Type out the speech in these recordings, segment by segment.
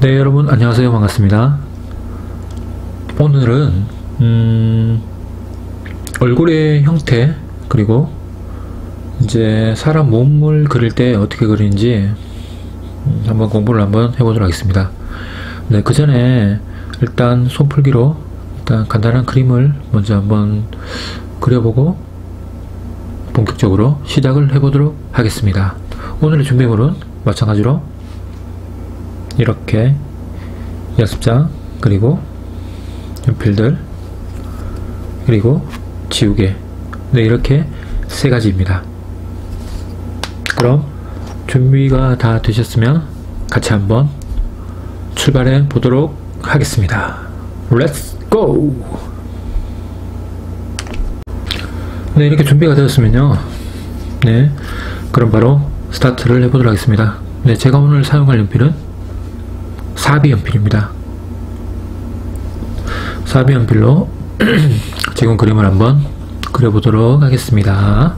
네 여러분 안녕하세요. 반갑습니다. 오늘은 음, 얼굴의 형태 그리고 이제 사람 몸을 그릴 때 어떻게 그리는지 음, 한번 공부를 한번 해보도록 하겠습니다. 네, 그 전에 일단 손풀기로 일단 간단한 그림을 먼저 한번 그려보고 본격적으로 시작을 해보도록 하겠습니다. 오늘의 준비물은 마찬가지로 이렇게 연습장 그리고 연필들 그리고 지우개. 네 이렇게 세 가지입니다. 그럼 준비가 다 되셨으면 같이 한번 출발해 보도록 하겠습니다. 고! 네 이렇게 준비가 되었으면요. 네 그럼 바로 스타트를 해보도록 하겠습니다. 네 제가 오늘 사용할 연필은 사비 연필입니다. 사비 연필로 지금 그림을 한번 그려보도록 하겠습니다.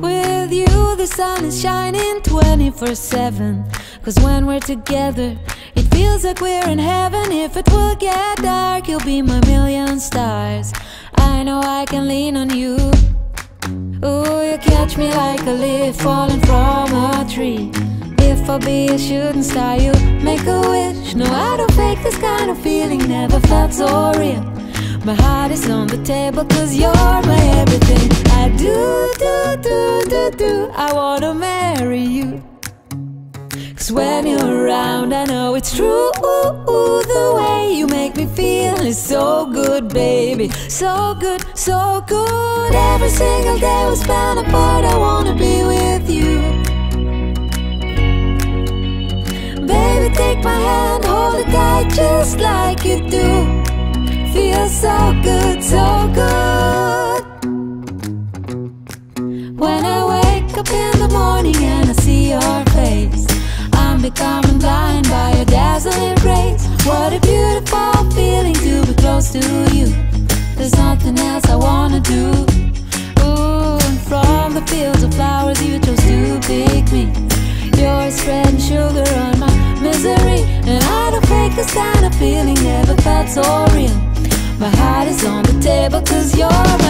With you, the sun is shining 24 7. Cause when we're together, it feels like we're in heaven. If it will get dark, you'll be my million stars. I know I can lean on you. Ooh, you catch me like a leaf falling from a tree. If I be a shooting star, you make a wish. No, I don't fake this kind of feeling, never felt so real. My heart is on the table, cause you're my everything. I do, do, do, do, do. I wanna marry you. Cause when you're around, I know it's true. Ooh the way you make me feel is so good, baby. So good, so good. Every single day we spend apart, I wanna be with you. Baby, take my hand, hold it tight just like you do. Feels so good, so good. When I wake up in the morning and I see your face, I'm becoming blind by your dazzling grace. What a beautiful feeling to be close to you. There's nothing else I wanna do. Ooh, and from the fields of flowers you chose to pick me. You're spreading sugar on my misery, and I don't fake this kind of feeling. Never felt so real. My heart is on the table, cause you're